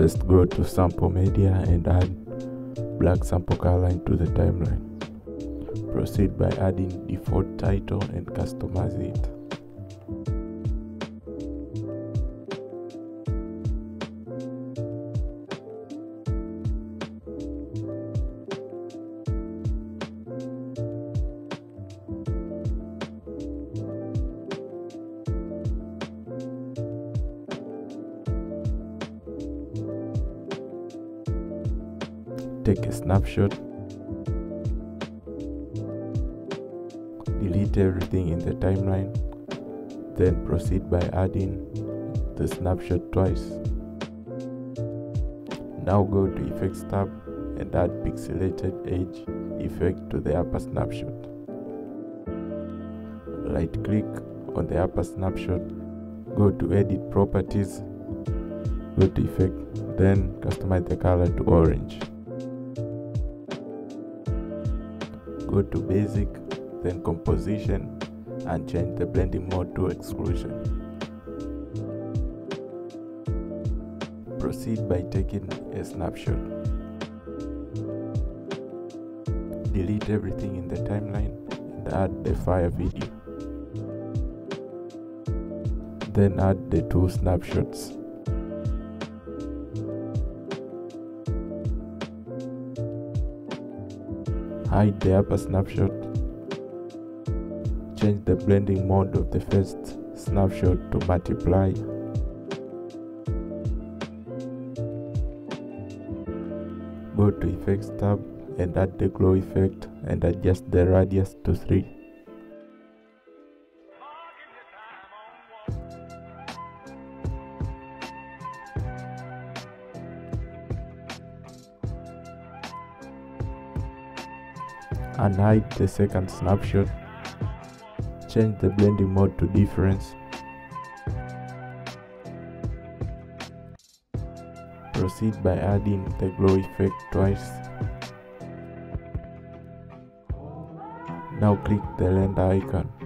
First go to sample media and add black sample color into the timeline. Proceed by adding default title and customize it. Take a snapshot, delete everything in the timeline, then proceed by adding the snapshot twice. Now go to Effects tab and add Pixelated Edge effect to the upper snapshot. Right click on the upper snapshot, go to Edit Properties, go to Effect, then customize the color to orange. Go to basic then composition and change the blending mode to exclusion. Proceed by taking a snapshot. Delete everything in the timeline and add the fire video. Then add the two snapshots hide the upper snapshot, change the blending mode of the first snapshot to multiply, go to effects tab and add the glow effect and adjust the radius to 3. And hide the second snapshot. Change the blending mode to difference. Proceed by adding the glow effect twice. Now click the render icon.